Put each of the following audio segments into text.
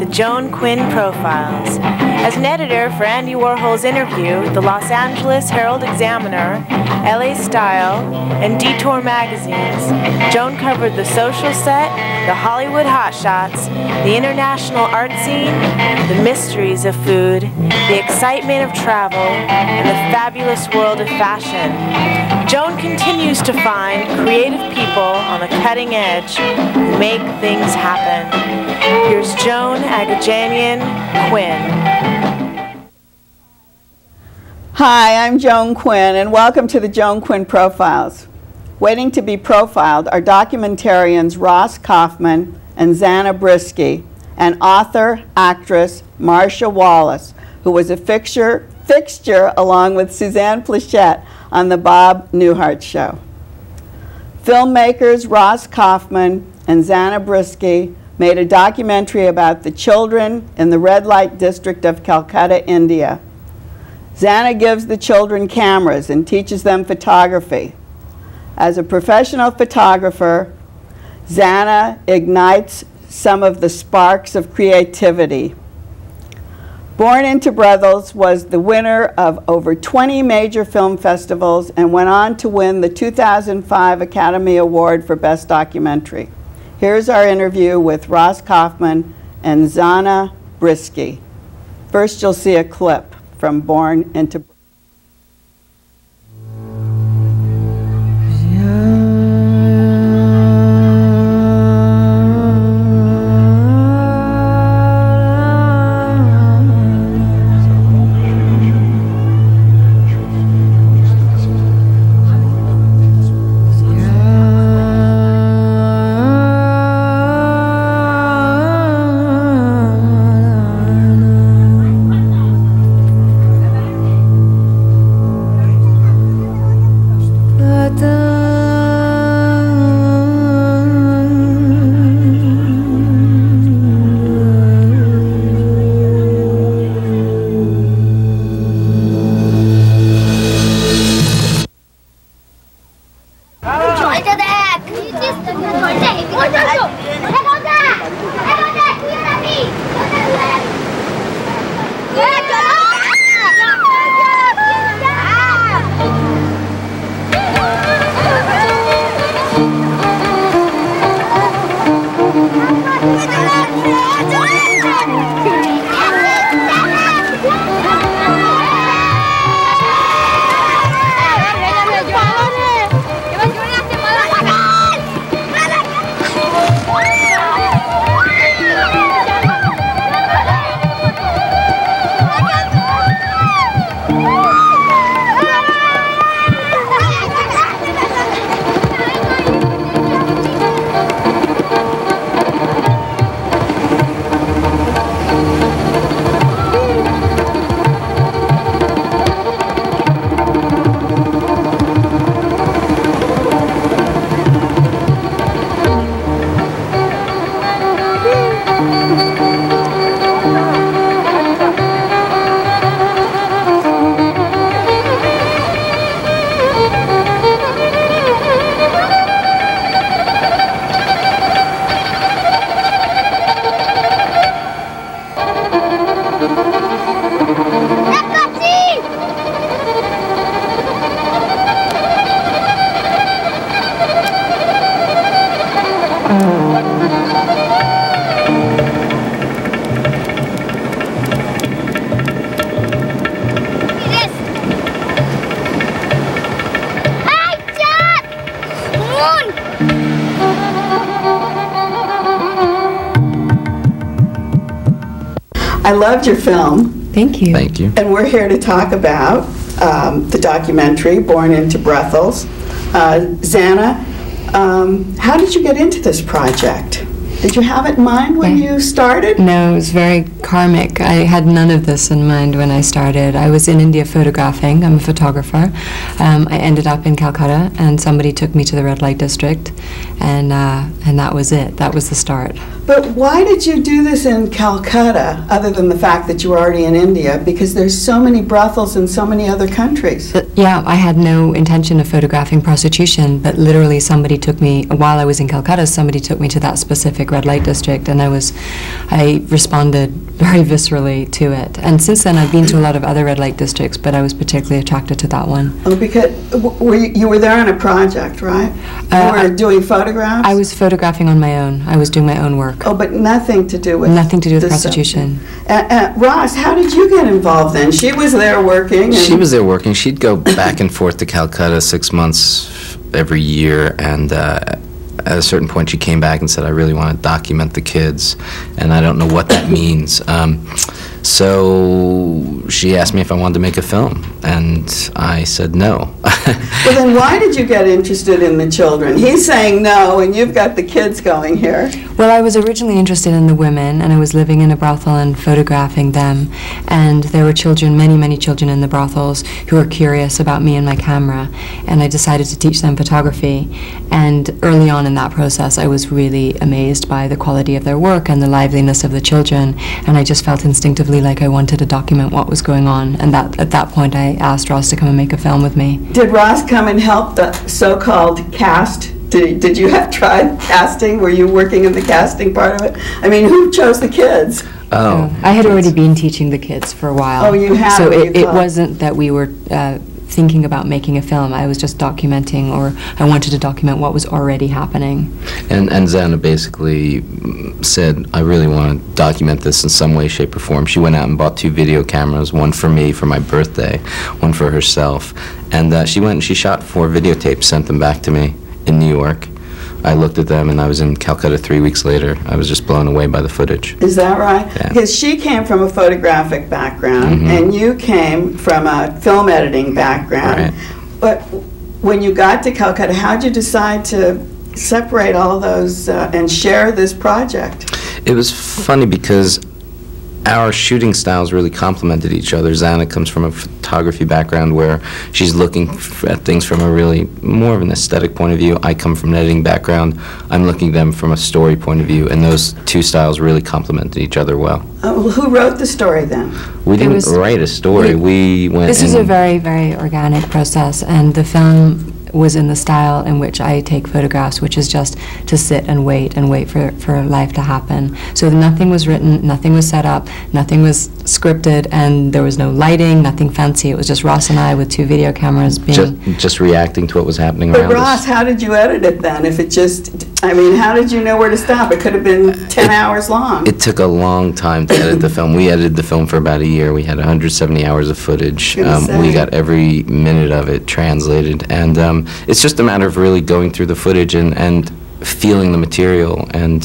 the Joan Quinn Profiles. As an editor for Andy Warhol's interview, the Los Angeles Herald Examiner, LA Style, and Detour magazines, Joan covered the social set, the Hollywood hotshots, the international art scene, the mysteries of food, the excitement of travel, and the fabulous world of fashion. Joan continues to find creative people on the cutting edge who make things happen. Here's Joan Agajanian Quinn. Hi, I'm Joan Quinn, and welcome to the Joan Quinn Profiles. Waiting to be profiled are documentarians Ross Kauffman and Zana Briski, and author, actress Marcia Wallace, who was a fixture, fixture along with Suzanne Pleshette on the Bob Newhart Show. Filmmakers Ross Kauffman and Zana Briski made a documentary about the children in the red light district of Calcutta, India. Zana gives the children cameras and teaches them photography. As a professional photographer, Zana ignites some of the sparks of creativity. Born into Brothels was the winner of over 20 major film festivals and went on to win the 2005 Academy Award for Best Documentary. Here's our interview with Ross Kauffman and Zana Briski. First, you'll see a clip from Born into 我觉得可以结实的看这我黑桃子黑桃子不要逃避 I loved your film. Thank you. Thank you. And we're here to talk about um, the documentary, Born into Brothels. Uh, Zana, um, how did you get into this project? Did you have it in mind when Yeah. you started? No, it was very karmic. I had none of this in mind when I started. I was in India photographing. I'm a photographer. Um, I ended up in Calcutta, and somebody took me to the red light district, and uh, and that was it. That was the start. But why did you do this in Calcutta, other than the fact that you were already in India? Because there's so many brothels in so many other countries. Uh, Yeah, I had no intention of photographing prostitution, but literally somebody took me, while I was in Calcutta, somebody took me to that specific red light district, and I was, I responded very viscerally to it. And since then, I've been to a lot of other red light districts, but I was particularly attracted to that one. Oh, because w- were you, you were there on a project, right? Uh, you I- were doing photographs. I was photographing on my own. I was doing my own work. Oh, but nothing to do with Nothing to do with the prostitution. subject. Uh, uh, Ross, how did you get involved then? She was there working. And She was there working. She'd go back and forth to Calcutta six months every year, and uh, at a certain point, she came back and said, "I really want to document the kids," and I don't know what that means. Um, so she asked me if I wanted to make a film, and I said no. Well, then why did you get interested in the children? He's saying no, and you've got the kids going here. Well, I was originally interested in the women, and I was living in a brothel and photographing them. And there were children, many, many children in the brothels who were curious about me and my camera. And I decided to teach them photography. And early on in that process, I was really amazed by the quality of their work and the liveliness of the children. And I just felt instinctively like I wanted to document what was going on. And that at that point, I asked Ross to come and make a film with me. Did Ross come and help the so-called cast? Did, did you have tried casting? Were you working in the casting part of it? I mean, who chose the kids? oh, I had already been teaching the kids for a while. Oh, you had, So it, it wasn't that we were uh, thinking about making a film. I was just documenting, or I wanted to document what was already happening. And, and Zana basically said, I really want to document this in some way, shape, or form. She went out and bought two video cameras, one for me for my birthday, one for herself. And uh, she went and she shot four videotapes, sent them back to me in New York. I looked at them, and I was in Calcutta three weeks later. I was just blown away by the footage. Is that right? Yeah. Because she came from a photographic background, Mhm. and you came from a film editing background. Right. But when you got to Calcutta, how'd you decide to separate all those uh, and share this project? It was funny because our shooting styles really complemented each other. Zana comes from a photography background where she's looking f- at things from a really more of an aesthetic point of view. I come from an editing background. I'm looking at them from a story point of view, and those two styles really complemented each other well. Uh, well, who wrote the story then? We didn't was- write a story. We, went This is a very, very organic process, and the film was in the style in which I take photographs, which is just to sit and wait and wait for, for life to happen. So nothing was written, nothing was set up, nothing was scripted, and there was no lighting, nothing fancy. It was just Ross and I with two video cameras being. just, just reacting to what was happening But around Ross, us. how did you edit it then? If it just, I mean, how did you know where to stop? It could have been 10 It- hours long. It took a long time to edit the film. We edited the film for about a year. We had 170 hours of footage. Um, we got every minute of it translated, and um, it's just a matter of really going through the footage and, and feeling the material and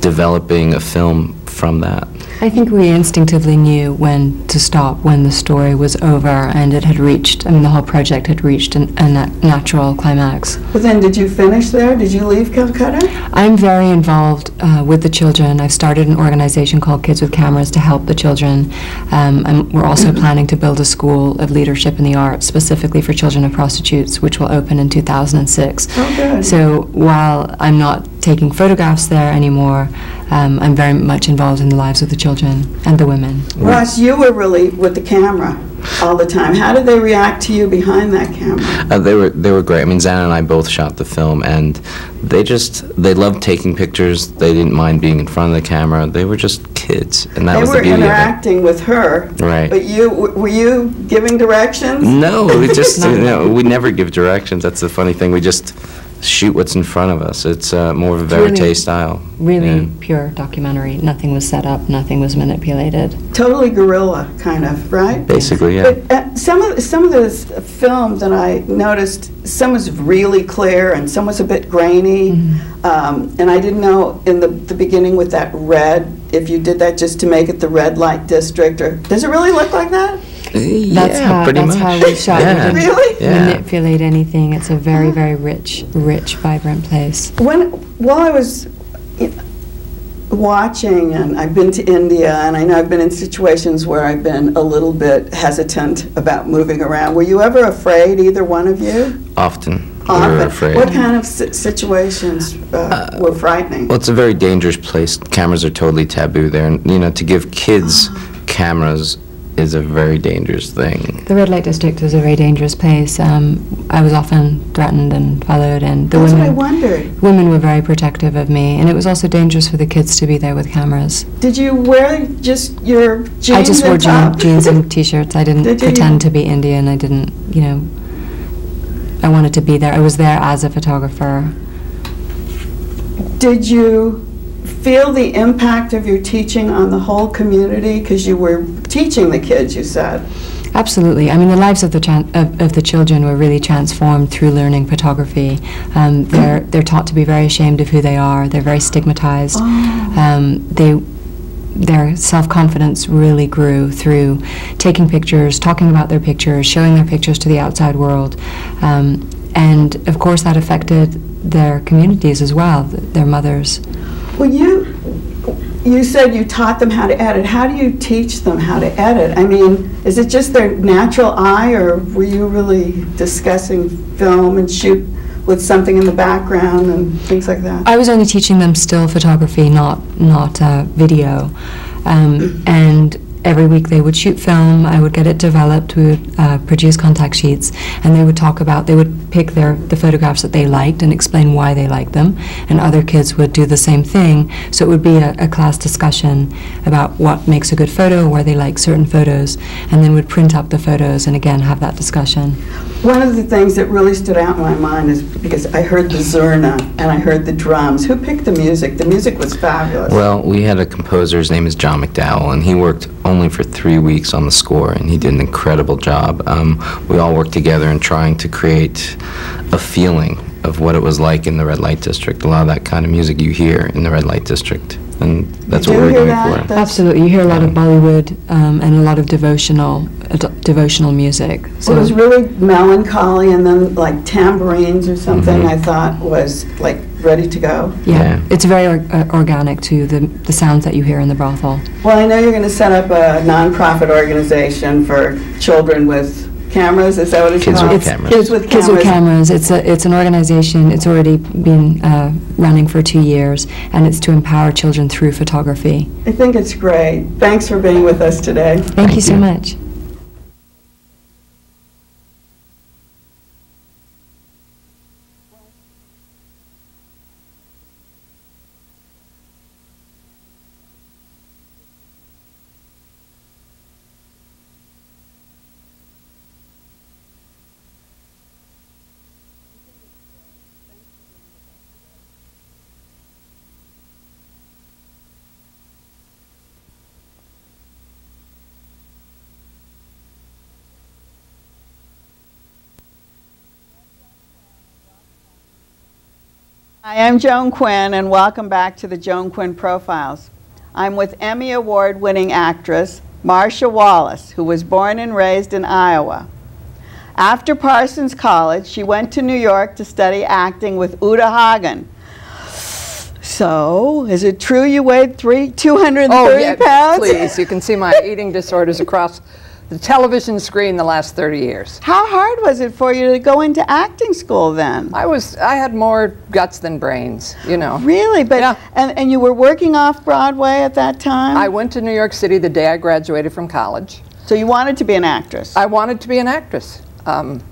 developing a film from that. I think we instinctively knew when to stop, when the story was over and it had reached, I mean, the whole project had reached an, a nat- natural climax. Well, then, did you finish there? Did you leave Calcutta? I'm very involved uh, with the children. I've started an organization called Kids with Cameras to help the children. Um, and we're also planning to build a school of leadership in the arts specifically for children of prostitutes, which will open in 2006. Oh, good. So while I'm not taking photographs there anymore, um, I'm very much involved in the lives of the children and the women. Ross, you were really with the camera all the time. How did they react to you behind that camera? Uh, they were they were great. I mean, Zana and I both shot the film, and they just they loved taking pictures. They didn't mind being in front of the camera. They were just kids, and that They was the beauty of it. interacting with her. Right. But you, w- were you giving directions? No, we just, you know, we never give directions. That's the funny thing. We just shoot what's in front of us. It's uh, more of a Really- verite style. Really Yeah. pure documentary. Nothing was set up, nothing was manipulated. Totally guerrilla, kind of, right? Basically, yeah. But uh, some of some of those films that I noticed, some was really clear and some was a bit grainy. Mm-hmm. Um, and I didn't know in the, the beginning with that red, if you did that just to make it the red light district, or does it really look like that? That's yeah, how pretty that's much. how we shot. We didn't Really? Yeah. manipulate anything. It's a very, uh-huh. very rich, rich, vibrant place. When while I was watching, and I've been to India, and I know I've been in situations where I've been a little bit hesitant about moving around. Were you ever afraid, either one of you? Often. We were often. afraid. What kind of si- situations uh, uh, were frightening? Well, it's a very dangerous place. Cameras are totally taboo there, and you know, to give kids ah. cameras is a very dangerous thing. The red light district is a very dangerous place. Um, I was often threatened and followed, and the That's what I women wondered. women were very protective of me, and it was also dangerous for the kids to be there with cameras. Did you wear just your jeans I just wore and jean, top? jeans and t-shirts. I didn't Did you? pretend to be Indian. I didn't, you know. I wanted to be there. I was there as a photographer. Did you feel the impact of your teaching on the whole community? Because you were teaching the kids, you said. Absolutely. I mean, the lives of the of, of the children were really transformed through learning photography. Um, they're they're taught to be very ashamed of who they are. They're very stigmatized. Um, they their self-confidence really grew through taking pictures, talking about their pictures, showing their pictures to the outside world, um, and of course that affected their communities as well, th- their mothers. Well, you you said you taught them how to edit. How do you teach them how to edit? I mean, is it just their natural eye, or were you really discussing film and shoot with something in the background and things like that? I was only teaching them still photography, not not uh, video. Um, and every week they would shoot film. I would get it developed. We would uh, produce contact sheets, and they would talk about. They would pick their the photographs that they liked and explain why they liked them. And other kids would do the same thing. So it would be a, a class discussion about what makes a good photo, why they like certain photos, and then would print up the photos and again have that discussion. One of the things that really stood out in my mind is because I heard the zurna and I heard the drums. Who picked the music? The music was fabulous. Well, we had a composer, his name is John McDowell, and he worked only for three weeks on the score, and he did an incredible job. Um, we all worked together in trying to create a feeling of what it was like in the red light district. A lot of that kind of music you hear in the red light district, and that's what we're going that? for. That's- Absolutely, you hear a lot of Bollywood um, and a lot of devotional devotional music. So it was really melancholy and then like tambourines or something Mhm. I thought was like ready to go. yeah, Yeah. it's very or- uh, organic to the the sounds that you hear in the brothel. Well, I know you're going to set up a nonprofit organization for children with cameras. Is that what it's Kids called? with cameras. Kids with Kids with cameras. Cameras. It's a it's an organization. It's already been uh, running for two years, and it's to empower children through photography. I think it's great. Thanks for being with us today. Thank, you so you. much. Hi, I'm Joan Quinn, and welcome back to the Joan Quinn Profiles. I'm with Emmy Award winning actress Marcia Wallace, who was born and raised in Iowa. After Parsons College, she went to New York to study acting with Uta Hagen. So, is it true you weighed three, 230 Oh, yeah, pounds? please. You can see my eating disorders across the television screen the last 30 years. How hard was it for you to go into acting school then? I was, I had more guts than brains, you know. Really? But Yeah. and, and you were working off Broadway at that time? I went to New York City the day I graduated from college. so you wanted to be an actress? I wanted to be an actress. Um,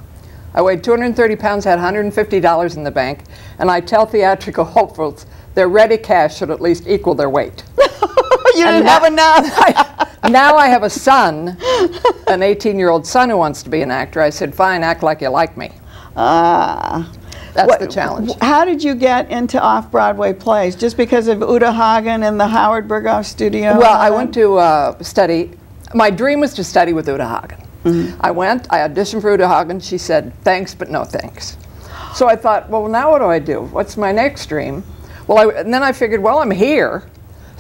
I weighed 230 pounds, had $150 in the bank, and I tell theatrical hopefuls their ready cash should at least equal their weight. you didn't And have enough. now I have a son, an 18 year old son who wants to be an actor. I said, fine, act like you like me. Ah. That's What- the challenge. How did you get into off-Broadway plays? Just because of Uta Hagen and the Herbert Berghof studio? Well, I went to uh, study. My dream was to study with Uta Hagen. I went, I auditioned for Uta Hagen. She said, thanks, but no thanks. So I thought, well, now what do I do? What's my next dream? Well, I, and then I figured, well, I'm here.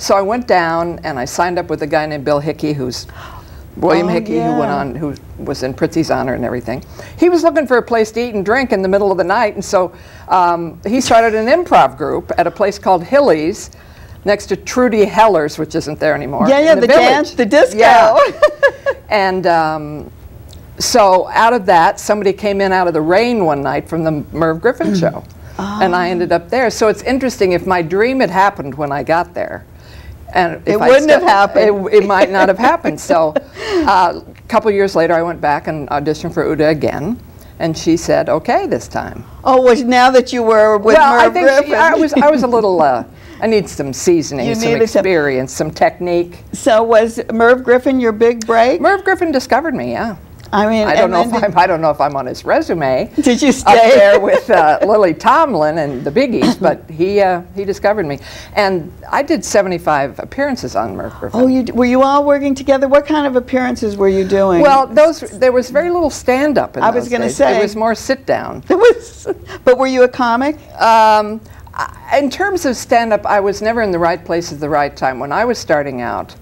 So I went down and I signed up with a guy named Bill Hickey, who's William Oh, Hickey, who went on, who was in Prizzi's Honor and everything. He was looking for a place to eat and drink in the middle of the night, and so um, he started an improv group at a place called Hilly's, next to Trudy Heller's, which isn't there anymore. Yeah, yeah, in the dance, the disco. Yeah. and um, so out of that, somebody came in out of the rain one night from the Merv Griffin show. And I ended up there. So it's interesting if my dream had happened when I got there. And It I wouldn't have happened. It, it might not have happened. So uh, a couple years later, I went back and auditioned for Uta again. And she said, okay, this time. Oh, was now that you were with well, I Merv think Griffin. she, I was I was a little. Uh, I need some seasoning, You some needed some- experience, some technique. so was Merv Griffin your big break? Merv Griffin discovered me. Yeah. I mean, I don't know if I'm, I don't know if I'm on his resume. Did you up stay? there with uh, Lily Tomlin and the Biggies? But he uh, he discovered me, and I did 75 appearances on Merv Griffin. Oh, you were you all working together? What kind of appearances were you doing? Well, those there was very little stand up. in I was gonna say. it was more sit down. It was, but were you a comic? Um, in terms of stand up, I was never in the right place at the right time. When I was starting out,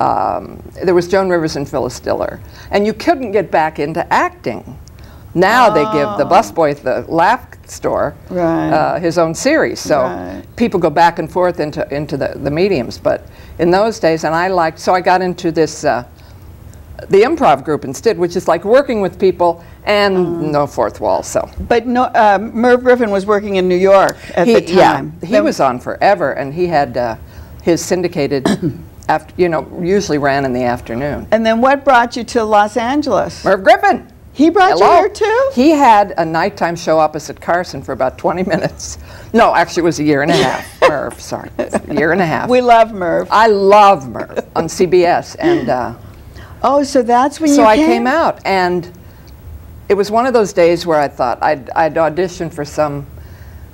um, there was Joan Rivers and Phyllis Diller, and you couldn't get back into acting. Now they give the busboy at the Laugh Store Right. uh, his own series, so Right. people go back and forth into into the, the mediums. But in those days, and I liked, so I got into this. Uh, the improv group instead, which is like working with people and Uh-huh. no fourth wall. So But no, uh, Merv Griffin was working in New York at he, the time. Yeah, he was on forever, and he had uh, his syndicated, after, you know, usually ran in the afternoon. And then what brought you to Los Angeles? Merv Griffin. He brought Hello. you here too? He had a nighttime show opposite Carson for about 20 minutes. No, actually, it was a year and a half. Merv, sorry, a year and a half. We love Merv. I love Merv on CBS, and uh, Oh, so that's when so you I came? came out, and it was one of those days where I thought I'd, I'd audition for some,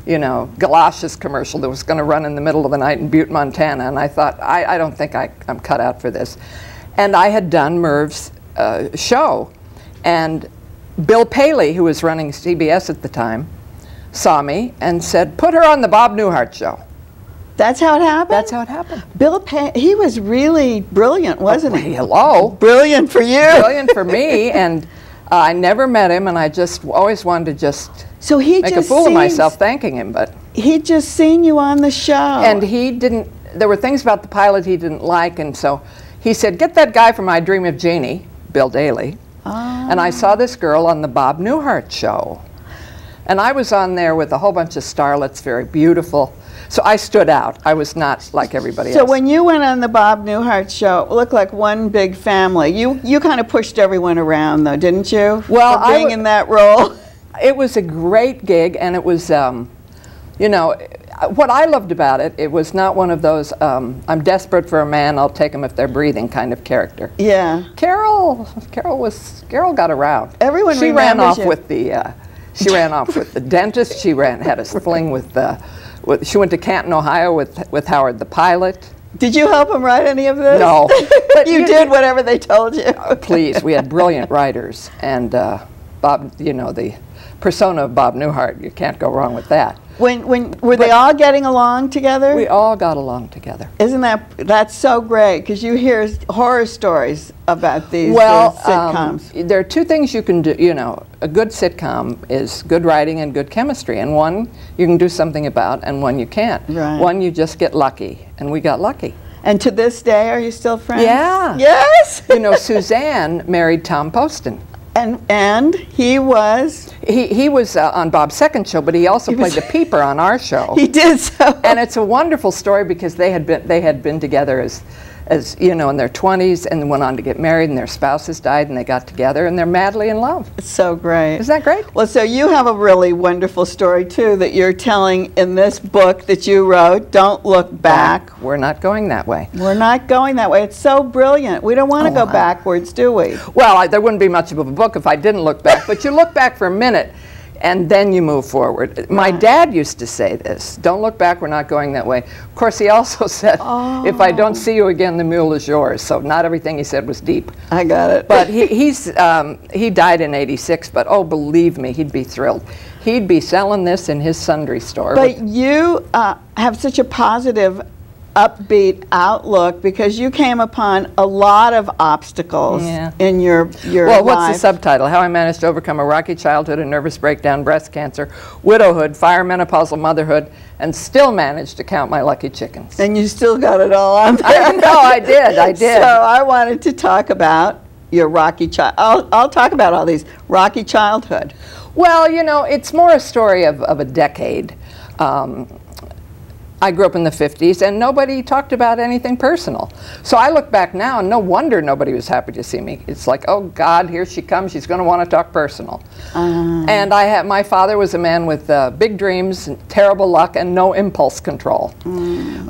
you know, galoshes commercial that was going to run in the middle of the night in Butte, Montana, and I thought I, I don't think I, I'm cut out for this, and I had done Merv's uh, show, and Bill Paley, who was running CBS at the time, saw me and said, "Put her on the Bob Newhart show." That's how it happened? That's how it happened. Bill he was really brilliant, wasn't Hey, he? hello. Brilliant for you. brilliant for me, and I never met him, and I just always wanted to just So he make a just fool of myself thanking him. But He just seen you on the show. and he didn't. There were things about the pilot he didn't like, and so he said, "Get that guy from I Dream of Jeannie, Bill Daily." Ah. And I saw this girl on the Bob Newhart show, and I was on there with a whole bunch of starlets, very beautiful. So I stood out. I was not like everybody So else. So when you went on the Bob Newhart show, it looked like one big family. You you kind of pushed everyone around, though, didn't you? Well, for being in that role. it was a great gig, and it was, um, you know, what I loved about it. It was not one of those um, "I'm desperate for a man, I'll take him if they're breathing" kind of character. Yeah. Carol, Carol was Carol got around. Everyone she ran off you. with the. Uh, she ran off with the dentist. She ran had a fling with the. With, she went to Canton, Ohio, with with Howard the pilot. Did you help him write any of this? No. but you, you- did whatever they told you. Please, we had brilliant writers, and uh, Bob, you know the persona of Bob Newhart. You can't go wrong with that. When when were they all getting along together? We all got along together. Isn't that that's so great? Because you hear horror stories about these Well, uh, um, there are two things you can do. You know, a good sitcom is good writing and good chemistry, and one you can do something about, and one you can't. Right. One you just get lucky, and we got lucky. and to this day, are you still friends? Yeah. Yes. You know, Suzanne married Tom Poston. And and he was He he was uh, on Bob's second show, but he also He was- played the peeper on our show. he did so. and it's a wonderful story because they had been they had been together as as you know in their 20s and went on to get married and their spouses died and they got together and they're madly in love. It's so great. Isn't that great? Well, so you have a really wonderful story too that you're telling in this book that you wrote. Don't look back. We're not going that way. We're not going that way. It's so brilliant. We don't want to Oh, go I- backwards, do we? Well, I, there wouldn't be much of a book if I didn't look back, but you look back for a minute and then you move forward. My dad used to say this don't look back, we're not going that way. Of course, he also said, if I don't see you again, the mule is yours. So, not everything he said was deep. I got it. But he, he's, um, he died in 86, but oh, believe me, he'd be thrilled. He'd be selling this in his sundry store. But you uh, have such a positive, upbeat outlook because you came upon a lot of obstacles Yeah. in your your Well, what's the subtitle? How I Managed to Overcome a Rocky Childhood, a Nervous Breakdown, Breast Cancer, Widowhood, Fire, Menopausal Motherhood, and Still Managed to Count My Lucky Chickens. and you still got it all on there. I know, I did, I did. So I wanted to talk about your rocky child. I'll, I'll talk about all these rocky childhood. Well, you know, it's more a story of, of a decade. Um, I grew up in the 50s and nobody talked about anything personal. So I look back now and no wonder nobody was happy to see me. It's like, oh God, here she comes. She's going to want to talk personal. And I had, my father was a man with uh, big dreams, terrible luck, and no impulse control.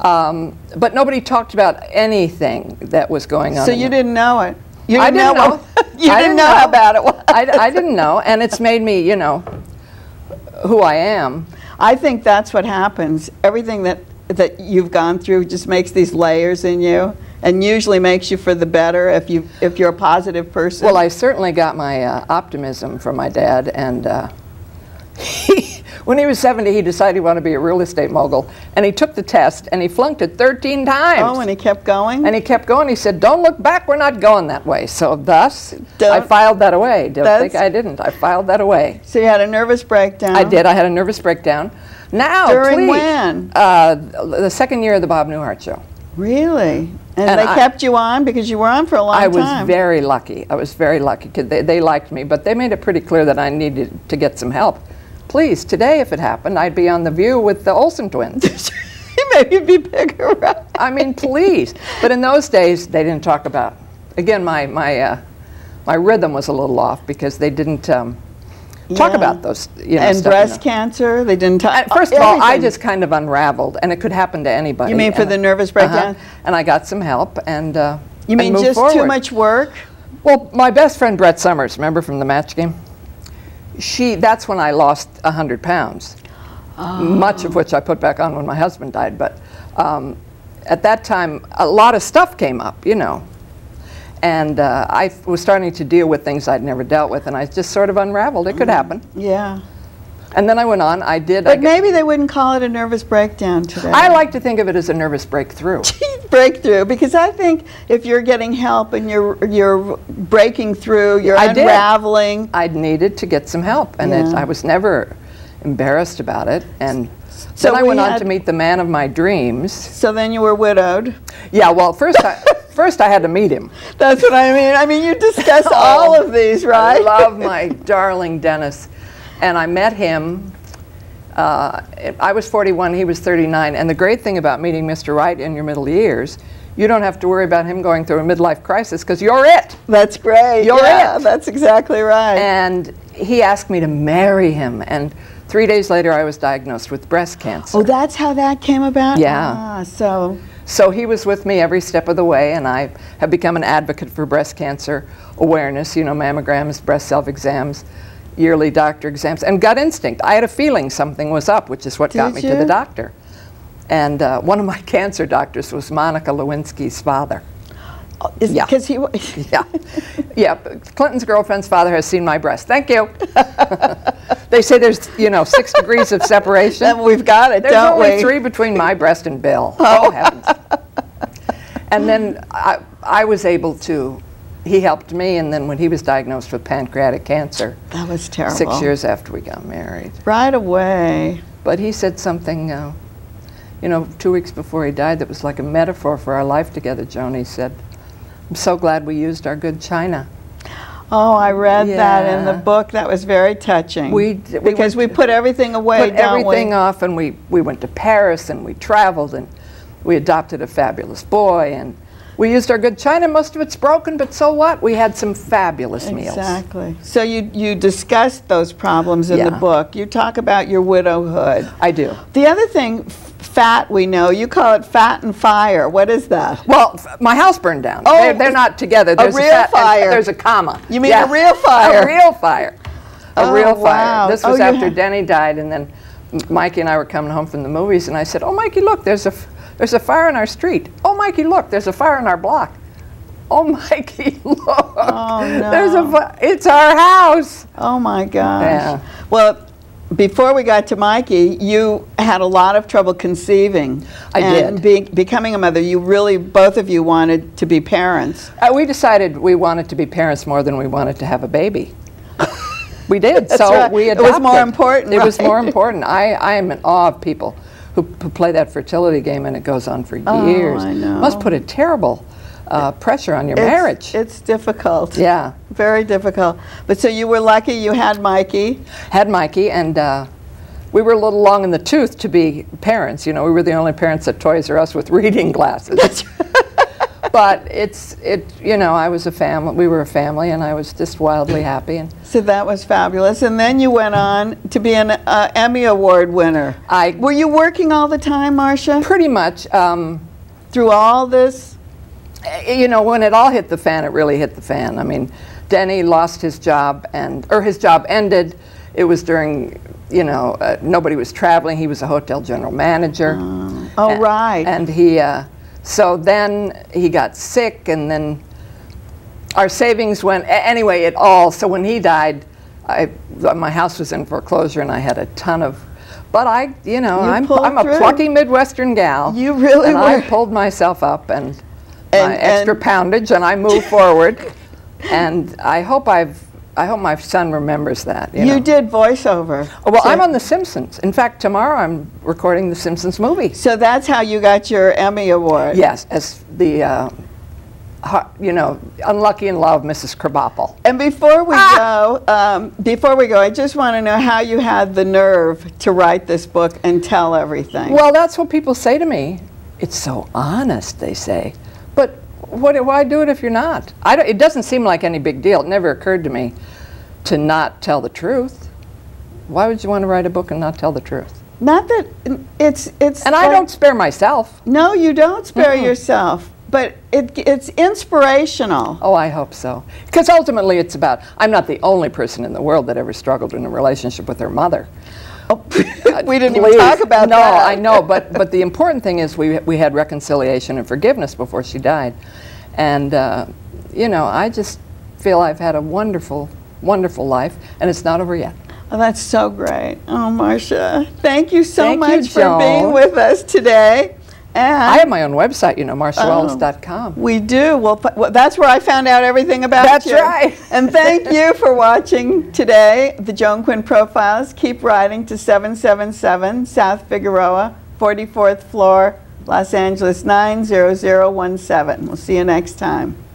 Um, but nobody talked about anything that was going on. So you didn't know it. You I didn't didn't know. know. you I didn't didn't know, how bad it was. I, I didn't know, and it's made me, you know, who I am. I think that's what happens. Everything that that you've gone through just makes these layers in you, and usually makes you for the better if you if you're a positive person. Well, I certainly got my uh, optimism from my dad, and uh, when he was 70, he decided he wanted to be a real estate mogul, and he took the test, and he flunked it 13 times. oh, and he kept going. and he kept going. He said, "Don't look back. We're not going that way." So thus, I Don't- filed that away. Don't think I didn't. I filed that away. so you had a nervous breakdown. I did. I had a nervous breakdown. Now, During please, when? Uh, the second year of the Bob Newhart show. Really? And, And they I- kept you on because you were on for a long time. I was time. very lucky. I was very lucky they, they liked me, but they made it pretty clear that I needed to get some help. Please, today, if it happened, I'd be on The View with the Olsen twins. Maybe be bigger. Right? I mean, please. But in those days, they didn't talk about. Again, my my uh, my rhythm was a little off because they didn't um, talk Yeah. about those. You know, and stuff, breast you know. cancer, they didn't talk. And First of all, I just kind of unraveled, and it could happen to anybody. You mean for and- the nervous breakdown? Uh-huh. And I got some help, and uh, You and mean moved just too much work? Well, my best friend Brett Somers, remember from the match game? She, that's when I lost 100 pounds, much of which I put back on when my husband died. But um, at that time, a lot of stuff came up, you know. And uh, I was starting to deal with things I'd never dealt with, and I just sort of unraveled. It could happen. Yeah. And then I went on. I did. I, But maybe they wouldn't call it a nervous breakdown today. I like to think of it as a nervous breakthrough. breakthrough because I think if you're getting help and you're you're breaking through, you're I did. I needed to get some help, and it, I was never embarrassed about it. And So then I we went on to meet the man of my dreams. So then you were widowed. Yeah, well, first I, first I had to meet him. That's what I mean. I mean, you discuss oh, all of these, right? I love my darling Dennis, and I met him. Uh, I was 41, he was 39, and the great thing about meeting Mr. Right in your middle years, you don't have to worry about him going through a midlife crisis because you're it. That's great. You're yeah, it. That's exactly right. And he asked me to marry him, and three days later I was diagnosed with breast cancer. oh, that's how that came about. Yeah. Ah, so So he was with me every step of the way, and I have become an advocate for breast cancer awareness, you know, mammograms, breast self exams, yearly doctor exams, and gut instinct. I had a feeling something was up, which is what got Did me to the doctor. And uh, one of my cancer doctors was Monica Lewinsky's father. is Yeah. because he. Yeah. yeah. Clinton's girlfriend's father has seen my breast. Thank you. they say there's, you know, six degrees of separation. Then we've got it, There's don't only we? three between my breast and Bill. Oh, heavens. and then I, I was able to, he helped me, and then when he was diagnosed with pancreatic cancer, That was terrible. six years after we got married. Right away. But he said something, uh, you know, two weeks before he died that was like a metaphor for our life together, Joan. He said, I'm so glad we used our good china. Oh, I read that in the book. That was very touching. We d- we because we put everything away, Put everything we? off, and we, we went to Paris, and we traveled, and we adopted a fabulous boy, and we used our good china. Most of it's broken, but so what? We had some fabulous meals. Exactly. So you you discussed those problems in the book. You talk about your widowhood. I do. The other thing, fat, we know. You call it fat and fire. What is that? Well, f- my house burned down. Oh, they're, they're not together. There's real fat- fire. There's a comma. You mean a real fire? A real fire. A Oh, real wow. fire. This Oh, was you after Denny died, and then Mikey and I were coming home from the movies, and I said, "Oh, Mikey, look, there's a f- there's a fire in our street. Oh, Mikey, look, there's a fire in our block. Oh, Mikey, look, Oh, there's a it's our house." Oh my gosh. Yeah. Well, before we got to Mikey, you had a lot of trouble conceiving. I and did. Be, becoming a mother, you really, both of you wanted to be parents. Uh, we decided we wanted to be parents more than we wanted to have a baby. we did. So right. we It was more important, It was more important. I, I am in awe of people who, play that fertility game and it goes on for Oh, years. I know. Must put a terrible uh, pressure on your It's- marriage. It's difficult. yeah. Very difficult. But so you were lucky you had Mikey. Had Mikey, and uh, we were a little long in the tooth to be parents. You know, we were the only parents at Toys R Us with reading glasses. But it's it. You know, I was a family. We were a family, and I was just wildly happy. And So that was fabulous. And then you went on to be an uh, Emmy Award winner. I Were you working all the time, Marcia, pretty much. Um, through all this? eh, you know, when it all hit the fan, it really hit the fan. I mean, Denny lost his job, and or his job ended. It was during, you know, uh, nobody was traveling. He was a hotel general manager. Oh, A- right. And he, uh, so then he got sick, and then our savings went. Anyway, it all. So when he died, I, my house was in foreclosure, and I had a ton of. But I, you know, You I'm, I'm a plucky Midwestern gal. You really and I pulled myself up and, And- my extra and- poundage, and I moved forward. And I hope I've, I hope my son remembers that. You, You know. did voiceover. Oh, well, So- I'm on The Simpsons. In fact, tomorrow I'm recording The Simpsons movie. So that's how you got your Emmy Award. Yes, as the, uh, you know, unlucky in love, Mrs. Krabappel. And before we Ah! go, um, before we go, I just want to know how you had the nerve to write this book and tell everything. Well, that's what people say to me. It's so honest, they say. What, why do it if you're not? I don't, it doesn't seem like any big deal. It never occurred to me to not tell the truth. Why would you want to write a book and not tell the truth? Not that mm, it's it's. And I don't spare myself. No, you don't spare Mm-mm. yourself. But it, it's inspirational. Oh, I hope so. Because ultimately, it's about I'm not the only person in the world that ever struggled in a relationship with her mother. Oh, we didn't even talk about no, that. No, I know, but but the important thing is we we had reconciliation and forgiveness before she died, and uh, you know I just feel I've had a wonderful wonderful life, and it's not over yet. Oh, that's so great. Oh, Marcia, thank you so Thank you, much for being with us today. And I have my own website, you know, marciawallace.com. Oh, we do. Well, well, that's where I found out everything about That's you. right. and thank you for watching today, the Joan Quinn Profiles. Keep writing to 777 South Figueroa, 44th floor, Los Angeles 90017. We'll see you next time.